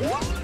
Whoa!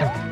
哎